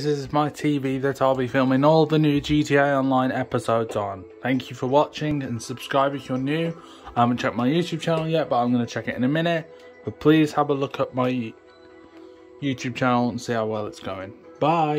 This is my TV that I'll be filming all the new GTA Online episodes on. Thank you for watching and subscribe if you're new. I haven't checked my YouTube channel yet, but I'm going to check it in a minute. But please have a look at my YouTube channel and see how well it's going. Bye.